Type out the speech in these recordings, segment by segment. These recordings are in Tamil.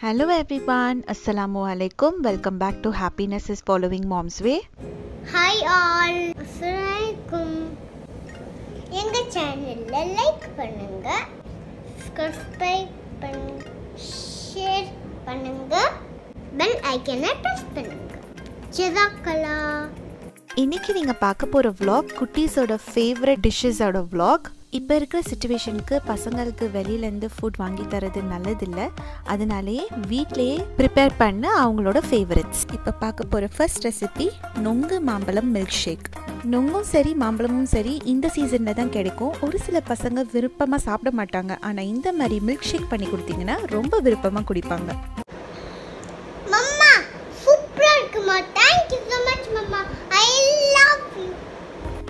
Hello everyone, Assalamu alaikum. Welcome back to Happiness is Following Mom's Way. Hi all அஸ்ஸலாமுக்கும் எங்கள் சேனலில் லைக் பண்ணுங்க சப்ஸ்கிரைப் பண்ணுங்க ஷேர் பண்ணுங்க பெல் ஐக்கனை ப்ரெஸ் பண்ணுங்க. ஜெதாக்கலா இன்னைக்கு நீங்கள் பார்க்க போகிற vlog குட்டீஸோட ஃபேவரட் டிஷ்ஷஸோட vlog. இப்போ இருக்கிற சுச்சுவேஷனுக்கு பசங்களுக்கு வெளியிலேருந்து ஃபுட் வாங்கி தரது நல்லதில்லை. அதனாலேயே வீட்டிலேயே ப்ரிப்பேர் பண்ண அவங்களோட ஃபேவரட்ஸ் இப்போ பார்க்க போகிற ஃபர்ஸ்ட் ரெசிபி நொங்கு மாம்பழம் மில்க் ஷேக் நொங்கும் சரி மாம்பழமும் சரி இந்த சீசனில் தான் கிடைக்கும். ஒரு சில பசங்க விருப்பமாக சாப்பிட மாட்டாங்க. ஆனால் இந்த மாதிரி மில்க் ஷேக் பண்ணி கொடுத்தீங்கன்னா ரொம்ப விருப்பமாக குடிப்பாங்க.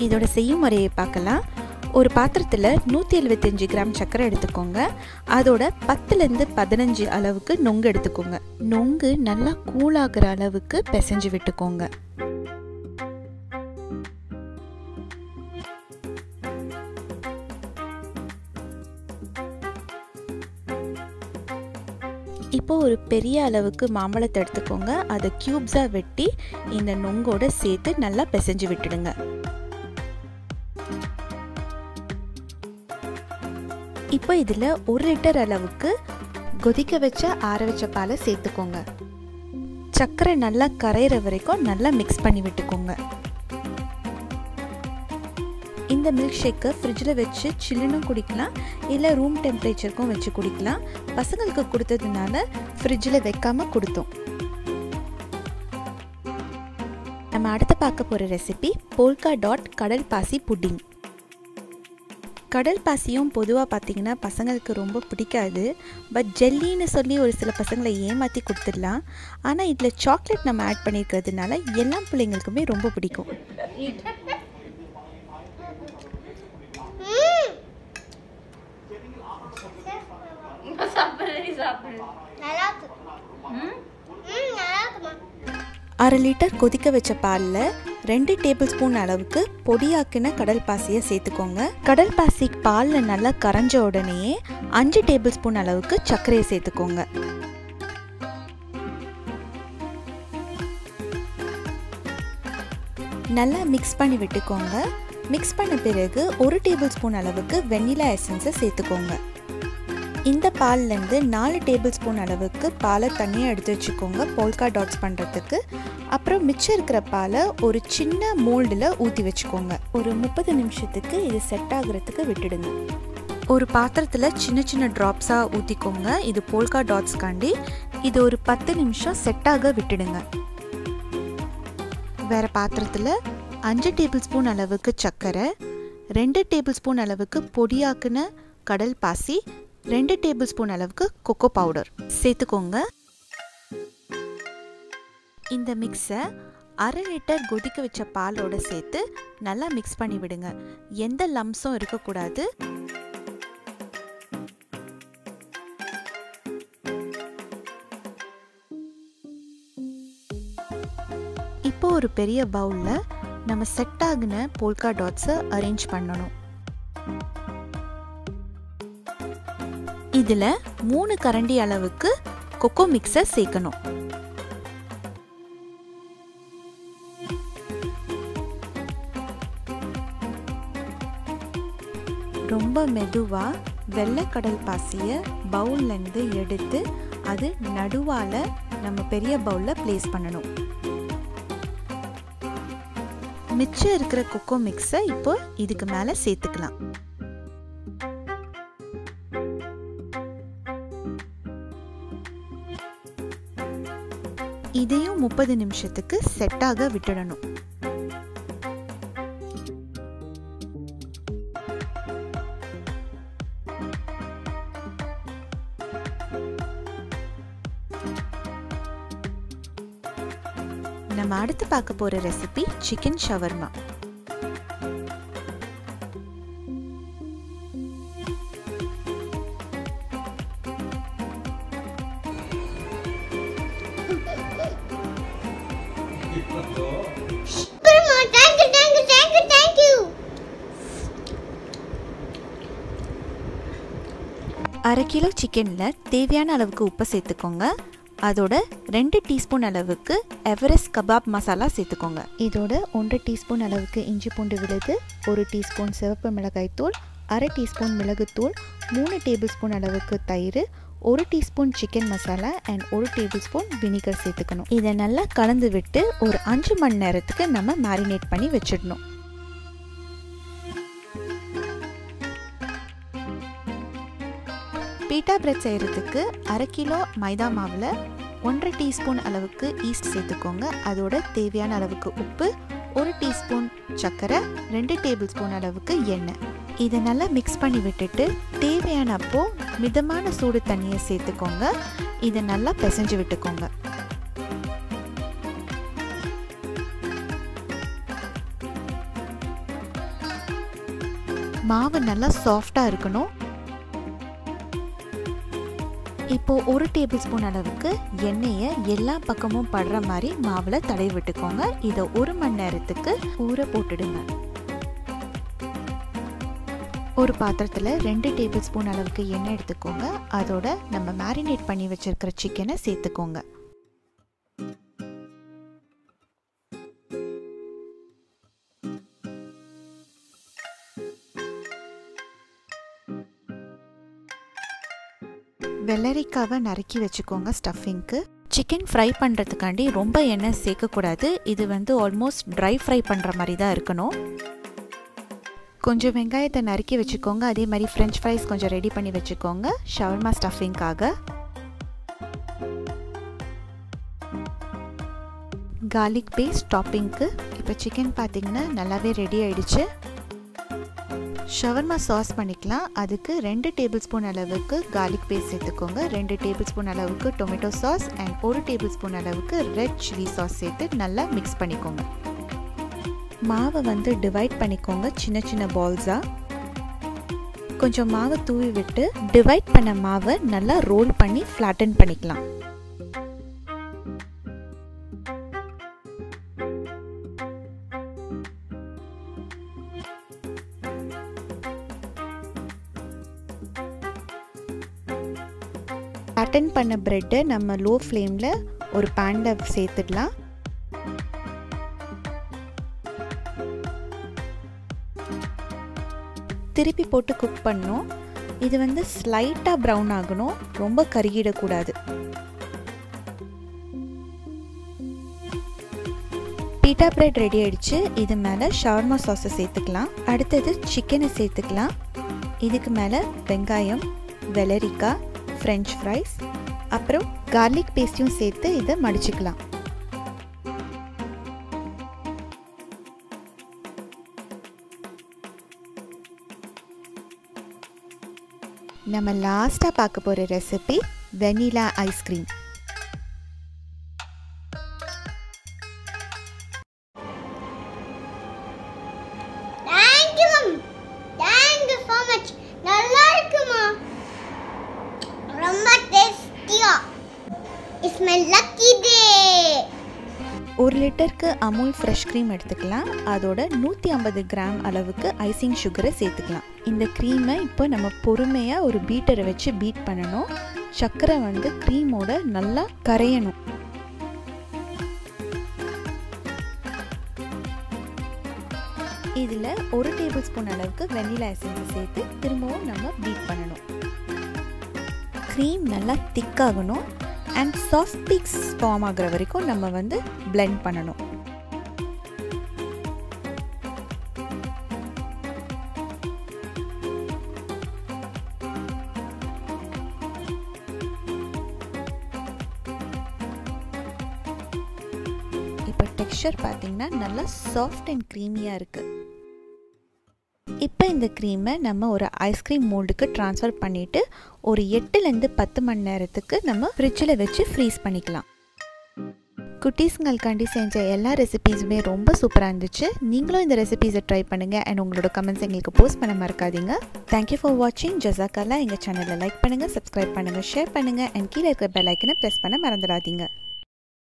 இதோட செய்யும் முறையை பார்க்கலாம். ஒரு பாத்திரத்தில் நூற்றி எழுபத்தஞ்சு கிராம் சர்க்கரை எடுத்துக்கோங்க. அதோட பத்துலேருந்து பதினஞ்சு அளவுக்கு நொங்கு எடுத்துக்கோங்க. நொங்கு நல்லா கூலாகிற அளவுக்கு பிசைஞ்சு விட்டுக்கோங்க. இப்போ ஒரு பெரிய அளவுக்கு மாம்பழத்தை எடுத்துக்கோங்க. அதை க்யூப்ஸாக வெட்டி இந்த நொங்கோட சேர்த்து நல்லா பிசைஞ்சு விட்டுடுங்க. இப்போ இதில் ஒரு லிட்டர் அளவுக்கு கொதிக்க வச்ச ஆற வச்ச பாலை சேர்த்துக்கோங்க. சர்க்கரை நல்லா கரையிற வரைக்கும் நல்லா மிக்ஸ் பண்ணி விட்டுக்கோங்க. இந்த மில்க் ஷேக்கை ஃப்ரிட்ஜில் வச்சு சில்லுனும் குடிக்கலாம் இல்லை ரூம் டெம்பரேச்சருக்கும் வச்சு குடிக்கலாம். பசங்களுக்கு கொடுத்ததுனால ஃப்ரிட்ஜில் வைக்காமல் கொடுத்தோம். நம்ம அடுத்து பார்க்க போகிற ரெசிபி போல்கா டாட் கடல் பாசி புட்டிங். கடல் பாசியும் பொதுவாக பார்த்தீங்கன்னா பசங்களுக்கு ரொம்ப பிடிக்காது. பட் ஜெல்லின்னு சொல்லி ஒரு சில பசங்களை ஏமாற்றி கொடுத்துடலாம். ஆனால் இதில் சாக்லேட் நம்ம ஆட் பண்ணியிருக்கிறதுனால எல்லா பிள்ளைங்களுக்குமே ரொம்ப பிடிக்கும். அரை லிட்டர் கொதிக்க வச்ச பாலில் ரெண்டு டேபிள் ஸ்பூன் அளவுக்கு பொடியாக்கின கடல் பாசியை சேர்த்துக்கோங்க. கடல் பாசி பாலில் நல்லா கரைஞ்ச உடனேயே அஞ்சு டேபிள் ஸ்பூன் அளவுக்கு சர்க்கரையை சேர்த்துக்கோங்க. நல்லா மிக்ஸ் பண்ணி விட்டுக்கோங்க. மிக்ஸ் பண்ண பிறகு ஒரு டேபிள் ஸ்பூன் அளவுக்கு வெண்ணிலா எசன்ஸை சேர்த்துக்கோங்க. இந்த பால்லேருந்து நாலு டேபிள் ஸ்பூன் அளவுக்கு பாலை தனியாக எடுத்து வச்சுக்கோங்க போல்கா டாட்ஸ் பண்ணுறதுக்கு அப்புறம் மிச்சம் இருக்கிற பாலை ஒரு சின்ன மோல்டில் ஊற்றி வச்சுக்கோங்க. ஒரு முப்பது நிமிஷத்துக்கு இது செட் ஆகுறதுக்கு விட்டுடுங்க. ஒரு பாத்திரத்தில் சின்ன சின்ன ட்ராப்ஸாக ஊற்றிக்கோங்க இது போல்கா டாட்ஸ்காண்டி இது ஒரு பத்து நிமிஷம் செட் ஆக விட்டுடுங்க. வேறு பாத்திரத்தில் அஞ்சு டேபிள் ஸ்பூன் அளவுக்கு சர்க்கரை ரெண்டு டேபிள் ஸ்பூன் அளவுக்கு பொடியாக்குன கடல் பாசி ரெண்டு டேபிள் ஸ்பூன் அளவுக்கு கொக்கோ பவுடர் சேர்த்துக்கோங்க. இந்த மிக்ஸை அரை லிட்டர் கொதிக்க வச்ச பாலோட சேர்த்து நல்லா மிக்ஸ் பண்ணி விடுங்க. எந்த லம்ஸும் இருக்கக்கூடாது. இப்போ ஒரு பெரிய பவுலில் நம்ம செட் ஆகின போல்கா டாட்ஸை அரேஞ்ச் பண்ணணும். இதில் மூணு கரண்டி அளவுக்கு கொக்கோ மிக்ஸை சேர்க்கணும். ரொம்ப மெதுவாக வெள்ளைக்கடல் பாசியை பவுல்லேருந்து எடுத்து அது நடுவால் நம்ம பெரிய பவுலில் ப்ளேஸ் பண்ணணும். மிச்சம் இருக்கிற கொக்கோ மிக்ஸை இப்போ இதுக்கு மேலே சேர்த்துக்கலாம். இதையும் முப்பது நிமிஷத்துக்கு செட்டாக விட்டுடணும். நம்ம அடுத்து பார்க்க போகிற ரெசிபி சிக்கன் ஷவர்மா அரை கிலோ சிக்கனில் தேவையான அளவுக்கு உப்பை சேர்த்துக்கோங்க. அதோட ரெண்டு டீஸ்பூன் அளவுக்கு எவரெஸ்ட் கபாப் மசாலா சேர்த்துக்கோங்க. இதோட ஒன்றரை டீஸ்பூன் அளவுக்கு இஞ்சி பூண்டு விழுது ஒரு டீஸ்பூன் சிவப்பு மிளகாய் தூள் அரை டீஸ்பூன் மிளகுத்தூள் மூணு டேபிள் ஸ்பூன் அளவுக்கு தயிர் ஒரு டீஸ்பூன் சிக்கன் மசாலா அண்ட் ஒரு டேபிள் ஸ்பூன் வினிகர் சேர்த்துக்கணும். இதை நல்லா கலந்து விட்டு ஒரு அஞ்சு மணி நேரத்துக்கு நம்ம மேரினேட் பண்ணி வச்சிடணும். பீட்டா பிரெட் செய்கிறதுக்கு அரை கிலோ மைதா மாவில் ஒன்றரை டீஸ்பூன் அளவுக்கு ஈஸ்ட் சேர்த்துக்கோங்க. அதோட தேவையான அளவுக்கு உப்பு ஒரு டீஸ்பூன் சர்க்கரை ரெண்டு டேபிள் ஸ்பூன் அளவுக்கு எண்ணெய். இதை நல்லா மிக்ஸ் பண்ணி விட்டுட்டு தேவையான அப்போ மிதமான சூடு தண்ணியை சேர்த்துக்கோங்க. இதை நல்லா பிசைஞ்சு விட்டுக்கோங்க. மாவு நல்லா சாஃப்டாக இருக்கணும். இப்போ ஒரு டேபிள் ஸ்பூன் அளவுக்கு எண்ணெயை எல்லா பக்கமும் படுற மாதிரி மாவில் தடவி விட்டுக்கோங்க. இதை ஒரு மணி நேரத்துக்கு ஊற போட்டுடுங்க. ஒரு பாத்திரத்தில் ரெண்டு டேபிள் ஸ்பூன் அளவுக்கு எண்ணெய் எடுத்துக்கோங்க. அதோட நம்ம மேரினேட் பண்ணி வச்சிருக்கிற சிக்கனை சேர்த்துக்கோங்க. வெள்ளரிக்காவை நறுக்கி வச்சுக்கோங்க ஸ்டஃபிங்க்கு சிக்கன் ஃப்ரை பண்ணுறதுக்காண்டி ரொம்ப எண்ணெய் சேர்க்கக்கூடாது. இது வந்து ஆல்மோஸ்ட் ட்ரை ஃப்ரை பண்ணுற மாதிரி தான் இருக்கணும். கொஞ்சம் வெங்காயத்தை நறுக்கி வச்சுக்கோங்க. அதே மாதிரி ஃப்ரெஞ்ச் ஃப்ரைஸ் கொஞ்சம் ரெடி பண்ணி வச்சுக்கோங்க. ஷவர்மா ஸ்டஃபிங்காக கார்லிக் பேஸ்ட் டாப்பிங்க்கு இப்போ சிக்கன் பார்த்தீங்கன்னா நல்லாவே ரெடி ஆயிடுச்சு. ஷவர்மா சாஸ் பண்ணிக்கலாம். அதுக்கு ரெண்டு டேபிள் ஸ்பூன் அளவுக்கு கார்லிக் பேஸ்ட் சேர்த்துக்கோங்க. ரெண்டு டேபிள் ஸ்பூன் அளவுக்கு டொமேட்டோ சாஸ் அண்ட் ஒரு டேபிள் ஸ்பூன் அளவுக்கு ரெட் சில்லி சாஸ் சேர்த்து நல்லா மிக்ஸ் பண்ணிக்கோங்க. மாவை வந்து டிவைட் பண்ணிக்கோங்க சின்ன சின்ன பால்ஸாக கொஞ்சம் மாவை தூவி விட்டு டிவைட் பண்ண மாவை நல்லா ரோல் பண்ணி ஃப்ளாட்டன் பண்ணிக்கலாம். அட்டன் பண்ண ப்ரெட்டை நம்ம லோ ஃப்ளேமில் ஒரு பேனில் சேர்த்துடலாம். திருப்பி போட்டு குக் பண்ணோம் இது வந்து ஸ்லைட்டாக ப்ரௌன் ஆகணும். ரொம்ப கருகிடக்கூடாது. பீட்டா பிரெட் ரெடி ஆயிடுச்சு. இது மேலே ஷார்மா சாஸை சேர்த்துக்கலாம். அடுத்தது சிக்கனை சேர்த்துக்கலாம். இதுக்கு மேலே வெங்காயம் வெள்ளரிக்காய் ஃப்ரெஞ்ச் ஃப்ரைஸ் அப்புறம் கார்லிக் பேஸ்ட்டையும் சேர்த்து இதை மடிச்சுக்கலாம். நம்ம லாஸ்ட்டாக பார்க்க போகிற ரெசிபி வெனிலா ஐஸ்கிரீம் லிட்டருக்கு அமுல் ஃப்ரெஷ் க்ரீம் எடுத்துக்கலாம். அதோட நூற்றி ஐம்பது கிராம் அளவுக்கு ஐசிங் சுகரை சேர்த்துக்கலாம். இந்த க்ரீமை இப்போ நம்ம பொறுமையாக ஒரு பீட்டரை வச்சு பீட் பண்ணணும். சர்க்கரை வந்து க்ரீமோட நல்லா கரையணும். இதில் ஒரு டேபிள் ஸ்பூன் அளவுக்கு வெண்ணிலா எசன்ஸ் சேர்த்து திரும்பவும் நம்ம பீட் பண்ணணும். க்ரீம் நல்லா திக்காகணும். அண்ட் சாஃப்ட் பீக்ஸ் ஃபார்ம் ஆகுற வரைக்கும் நம்ம வந்து பிளெண்ட் பண்ணணும். இப்போ டெக்ஸ்சர் பார்த்தீங்கன்னா நல்லா சாஃப்ட் அண்ட் க்ரீமியாக இருக்குது இப்போ இந்த க்ரீமை நம்ம ஒரு ஐஸ்கிரீம் மோல்டுக்கு ட்ரான்ஸ்ஃபர் பண்ணிவிட்டு ஒரு எட்டுலேருந்து பத்து மணி நேரத்துக்கு நம்ம ஃப்ரிட்ஜில் வச்சு ஃப்ரீஸ் பண்ணிக்கலாம். குட்டீஸுங்களுக்காண்டி செஞ்ச எல்லா ரெசிபீஸுமே ரொம்ப சூப்பராக இருந்துச்சு. நீங்களும் இந்த ரெசிபீஸை ட்ரை பண்ணுங்கள் அண்ட் உங்களோட கமெண்ட்ஸ் எங்களுக்கு போஸ்ட் பண்ண மறக்காதீங்க. தேங்க்யூ ஃபார் வாட்சிங் ஜசாக்கெல்லாம் எங்கள் சேனலில் லைக் பண்ணுங்கள் சப்ஸ்கிரைப் பண்ணுங்கள் ஷேர் பண்ணுங்கள் அண்ட் கீழே இருக்கிற பெல் ஐக்கனை ப்ரெஸ் பண்ண மறந்துடாதீங்க.